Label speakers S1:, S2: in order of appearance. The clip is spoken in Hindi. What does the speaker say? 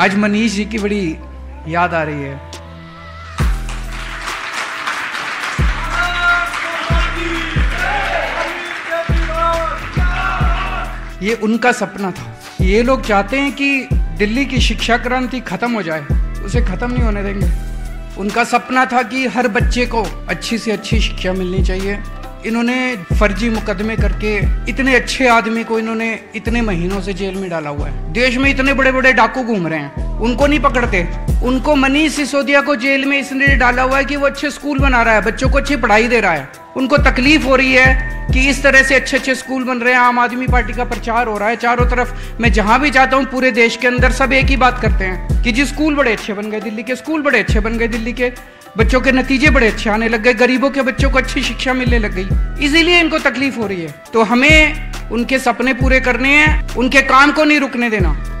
S1: आज मनीष जी की बड़ी याद आ रही है। ये उनका सपना था। ये लोग चाहते हैं कि दिल्ली की शिक्षा क्रांति खत्म हो जाए। उसे खत्म नहीं होने देंगे। उनका सपना था कि हर बच्चे को अच्छी से अच्छी शिक्षा मिलनी चाहिए। इन्होंने फर्जी मुकदमे करके इतने अच्छे आदमी को इन्होंने इतने महीनों से जेल में डाला हुआ है। देश में इतने बड़े बड़े डाकू घूम रहे हैं। उनको नहीं पकड़ते। उनको मनीष सिसोदिया को जेल में इसलिए डाला हुआ है कि वो अच्छे स्कूल बना रहा है। बच्चों को अच्छी पढ़ाई दे रहा है। उनको तकलीफ़ हो रही है कि इस तरह से अच्छे अच्छे स्कूल बन रहे हैं। आम आदमी पार्टी का प्रचार हो रहा है चारों तरफ़। मैं जहाँ भी जाता हूँ, पूरे देश के अंदर सब एक ही बात करते हैं कि जी स्कूल बड़े अच्छे बन गए दिल्ली के। स्कूल बड़े अच्छे बन गए दिल्ली के। बच्चों के नतीजे बड़े अच्छे आने लग गए, गरीबों के बच्चों को अच्छी शिक्षा मिलने लग गई। इसीलिए इनको तकलीफ़ हो रही है। तो हमें उनके सपने पूरे करने हैं, उनके काम को नहीं रुकने देना।